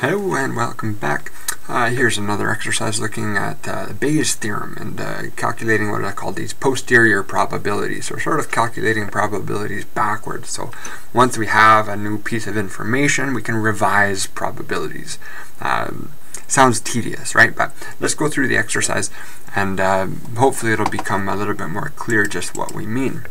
Hello and welcome back. Uh, here's another exercise looking at uh, the Bayes theorem and uh, calculating what I call these posterior probabilities. So sort of calculating probabilities backwards. So once we have a new piece of information, we can revise probabilities. Um, sounds tedious, right? But let's go through the exercise and uh, hopefully it'll become a little bit more clear just what we mean.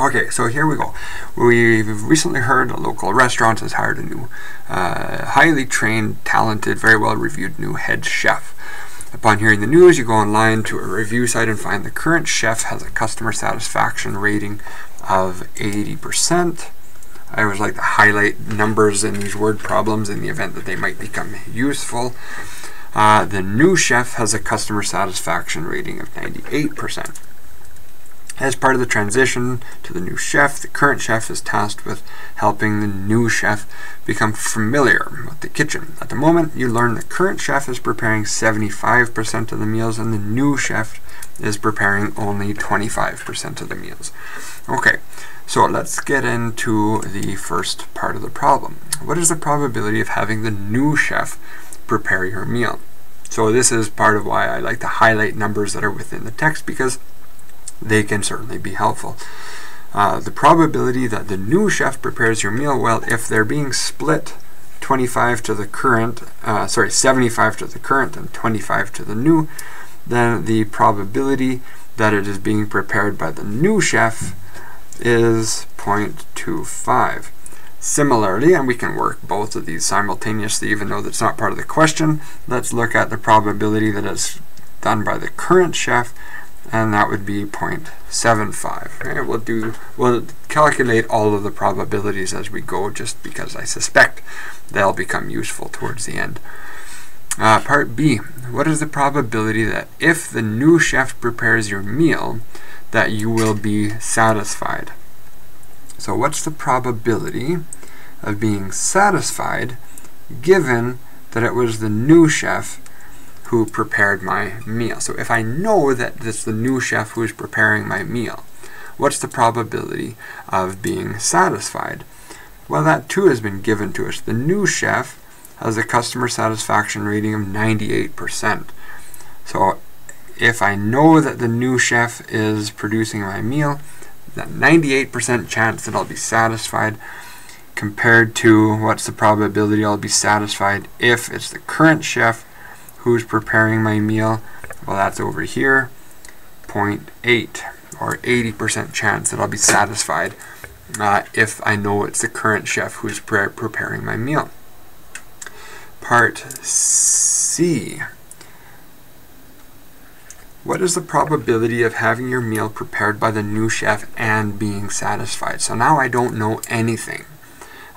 Okay, so here we go. We've recently heard a local restaurant has hired a new, uh, highly trained, talented, very well reviewed new head chef. Upon hearing the news, you go online to a review site and find the current chef has a customer satisfaction rating of 80%. I always like to highlight numbers in these word problems in the event that they might become useful. Uh, the new chef has a customer satisfaction rating of 98%. As part of the transition to the new chef, the current chef is tasked with helping the new chef become familiar with the kitchen. At the moment, you learn the current chef is preparing 75% of the meals and the new chef is preparing only 25% of the meals. Okay, so let's get into the first part of the problem. What is the probability of having the new chef prepare your meal? So this is part of why I like to highlight numbers that are within the text because they can certainly be helpful. Uh, the probability that the new chef prepares your meal, well, if they're being split 25 to the current, uh, sorry, 75 to the current and 25 to the new, then the probability that it is being prepared by the new chef is 0.25. Similarly, and we can work both of these simultaneously even though that's not part of the question, let's look at the probability that it's done by the current chef and that would be 0.75. Right? We'll do we'll calculate all of the probabilities as we go, just because I suspect they'll become useful towards the end. Uh, part B, what is the probability that if the new chef prepares your meal, that you will be satisfied? So what's the probability of being satisfied given that it was the new chef who prepared my meal. So if I know that it's the new chef who is preparing my meal, what's the probability of being satisfied? Well, that too has been given to us. The new chef has a customer satisfaction rating of 98%. So if I know that the new chef is producing my meal, that 98% chance that I'll be satisfied compared to what's the probability I'll be satisfied if it's the current chef who's preparing my meal? Well, that's over here, 0.8 or 80% chance that I'll be satisfied uh, if I know it's the current chef who's pre preparing my meal. Part C. What is the probability of having your meal prepared by the new chef and being satisfied? So now I don't know anything.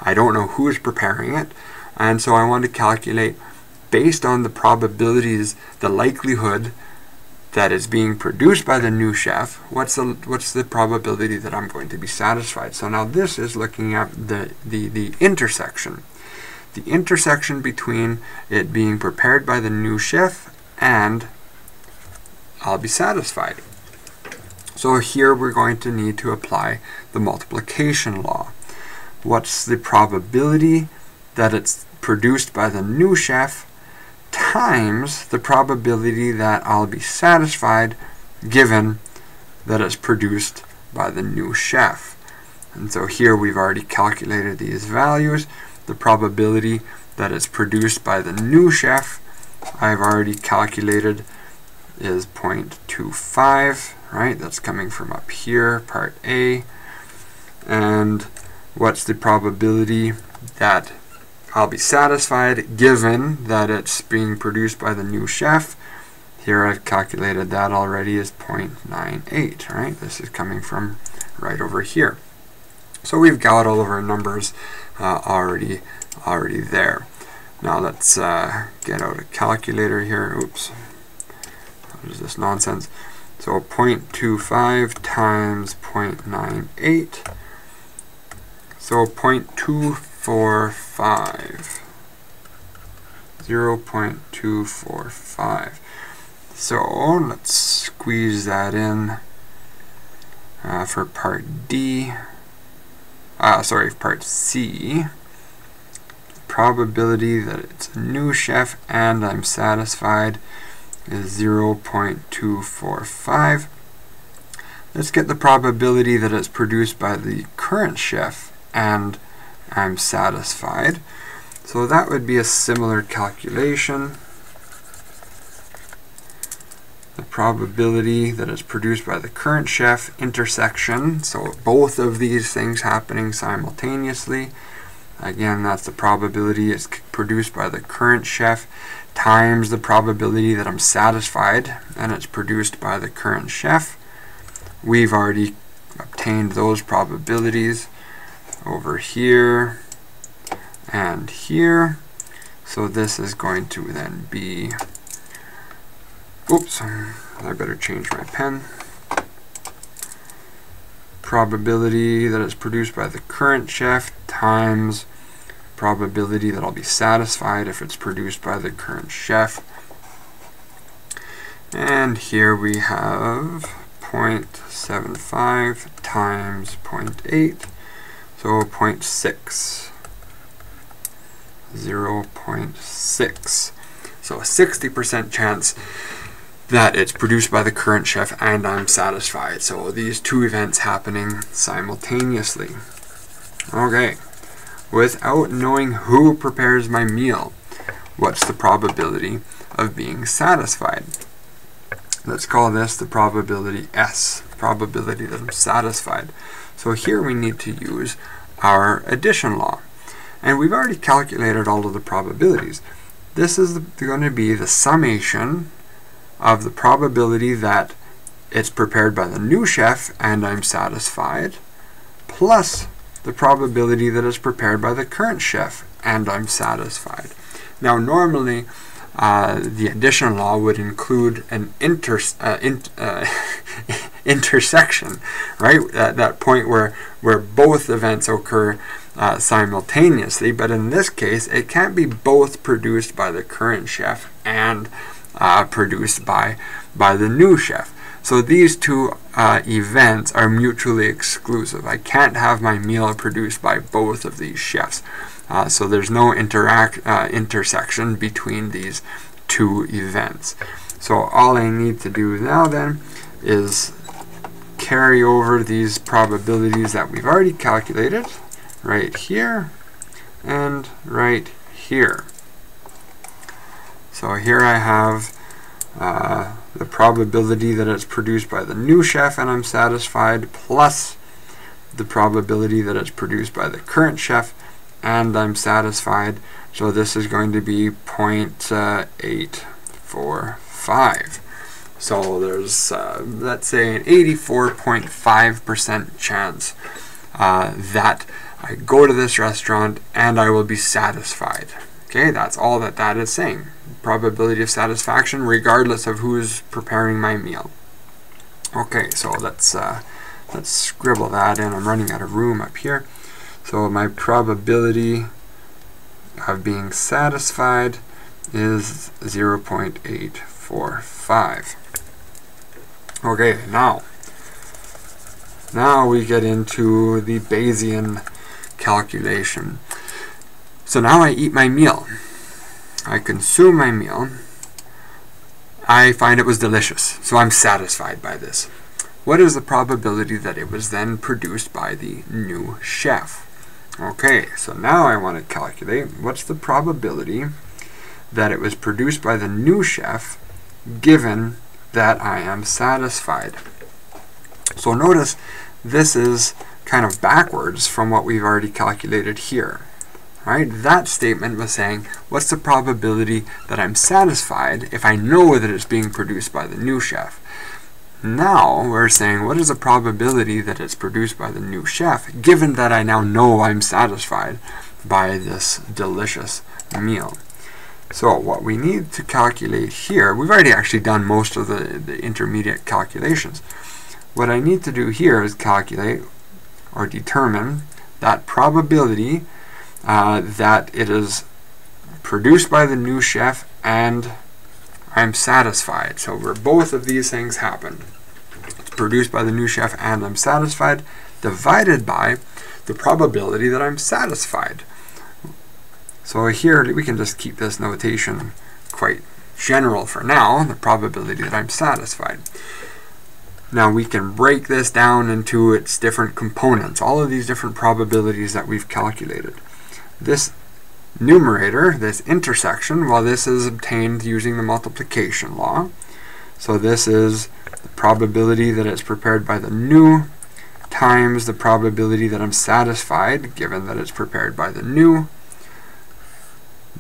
I don't know who is preparing it, and so I want to calculate based on the probabilities, the likelihood that is being produced by the new chef, what's the what's the probability that I'm going to be satisfied? So now this is looking at the the, the intersection. The intersection between it being prepared by the new chef and I'll be satisfied. So here we're going to need to apply the multiplication law. What's the probability that it's produced by the new chef times the probability that I'll be satisfied given that it's produced by the new chef. And so here we've already calculated these values. The probability that it's produced by the new chef I've already calculated is 0.25, right? That's coming from up here, part A. And what's the probability that I'll be satisfied given that it's being produced by the new chef. Here I've calculated that already is 0.98, right? This is coming from right over here. So we've got all of our numbers uh, already, already there. Now let's uh, get out a calculator here. Oops. What is this nonsense? So 0.25 times 0.98. So 0.25 0.245. 0.245. So let's squeeze that in uh, for part D. Uh, sorry, part C. probability that it's a new chef and I'm satisfied is 0.245. Let's get the probability that it's produced by the current chef and I'm satisfied. So that would be a similar calculation. The probability that is produced by the current chef intersection, so both of these things happening simultaneously. Again, that's the probability it's produced by the current chef times the probability that I'm satisfied and it's produced by the current chef. We've already obtained those probabilities over here and here. So this is going to then be, oops, I better change my pen. Probability that is produced by the current chef times probability that I'll be satisfied if it's produced by the current chef. And here we have 0.75 times 0.8, so 0.6. 0.6. So a 60% chance that it's produced by the current chef and I'm satisfied. So these two events happening simultaneously. Okay without knowing who prepares my meal. What's the probability of being satisfied? Let's call this the probability S, probability that I'm satisfied. So here we need to use our addition law. And we've already calculated all of the probabilities. This is going to be the summation of the probability that it's prepared by the new chef and I'm satisfied, plus the probability that it's prepared by the current chef, and I'm satisfied. Now, normally, uh, the addition law would include an inter uh, in, uh, intersection, right? At that point where where both events occur uh, simultaneously. But in this case, it can't be both produced by the current chef and uh, produced by by the new chef. So these two uh, events are mutually exclusive. I can't have my meal produced by both of these chefs. Uh, so there's no interact uh, intersection between these two events. So all I need to do now then is carry over these probabilities that we've already calculated right here and right here. So here I have uh, the probability that it's produced by the new chef and I'm satisfied, plus the probability that it's produced by the current chef and I'm satisfied. So this is going to be 0.845. So there's, uh, let's say, an 84.5% chance uh, that I go to this restaurant and I will be satisfied. Okay, that's all that that is saying probability of satisfaction regardless of who is preparing my meal. Okay, so let's uh, let's scribble that in. I'm running out of room up here. So my probability of being satisfied is 0.845. Okay, now now we get into the Bayesian calculation. So now I eat my meal. I consume my meal. I find it was delicious, so I'm satisfied by this. What is the probability that it was then produced by the new chef? Okay, so now I want to calculate what's the probability that it was produced by the new chef given that I am satisfied. So notice this is kind of backwards from what we've already calculated here. Right? That statement was saying, what's the probability that I'm satisfied if I know that it's being produced by the new chef? Now we're saying, what is the probability that it's produced by the new chef, given that I now know I'm satisfied by this delicious meal? So what we need to calculate here, we've already actually done most of the, the intermediate calculations. What I need to do here is calculate or determine that probability uh, that it is produced by the new chef and I'm satisfied. So where both of these things happen. It's produced by the new chef and I'm satisfied divided by the probability that I'm satisfied. So here we can just keep this notation quite general for now, the probability that I'm satisfied. Now we can break this down into its different components, all of these different probabilities that we've calculated. This numerator, this intersection, well this is obtained using the multiplication law. So this is the probability that it's prepared by the new times the probability that I'm satisfied, given that it's prepared by the new.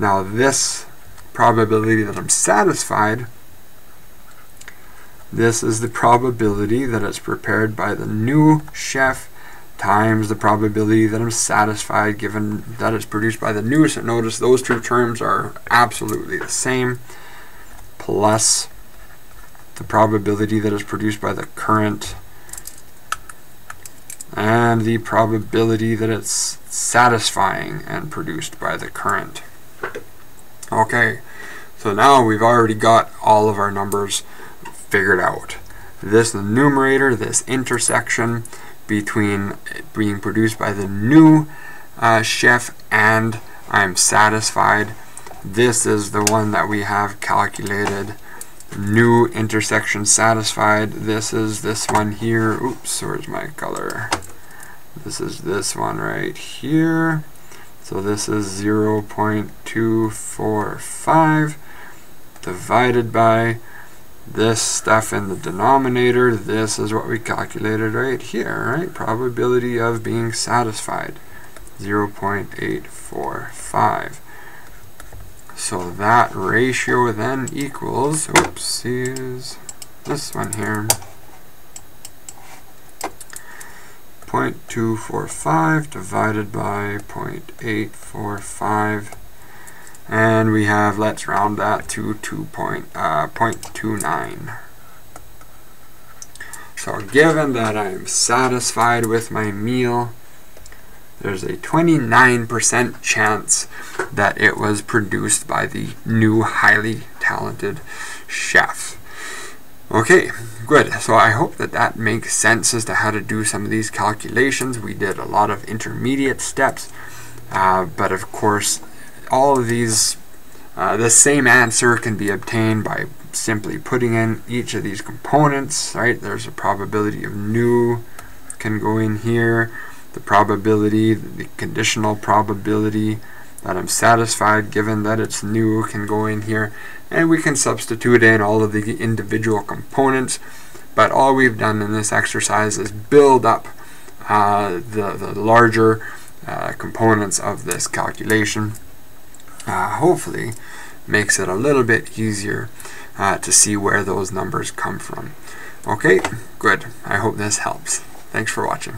Now this probability that I'm satisfied this is the probability that it's prepared by the new chef times the probability that I'm satisfied given that it's produced by the new. So notice those two terms are absolutely the same plus the probability that is produced by the current and the probability that it's satisfying and produced by the current. Okay, so now we've already got all of our numbers figured out. This numerator, this intersection between being produced by the new uh, chef and I'm satisfied. This is the one that we have calculated. New intersection satisfied. This is this one here. Oops, where's my color? This is this one right here. So this is 0 0.245 divided by this stuff in the denominator, this is what we calculated right here, right? Probability of being satisfied, 0.845. So that ratio then equals, oopsies, this one here, 0.245 divided by 0.845 and we have, let's round that to 2 point, uh, 0.29. So given that I'm satisfied with my meal, there's a 29% chance that it was produced by the new highly talented chef. Okay, good. So I hope that that makes sense as to how to do some of these calculations. We did a lot of intermediate steps, uh, but of course all of these, uh, the same answer can be obtained by simply putting in each of these components, right? There's a probability of new can go in here, the probability, the conditional probability that I'm satisfied given that it's new can go in here, and we can substitute in all of the individual components, but all we've done in this exercise is build up uh, the, the larger uh, components of this calculation uh, hopefully makes it a little bit easier uh, to see where those numbers come from. Okay, good. I hope this helps. Thanks for watching.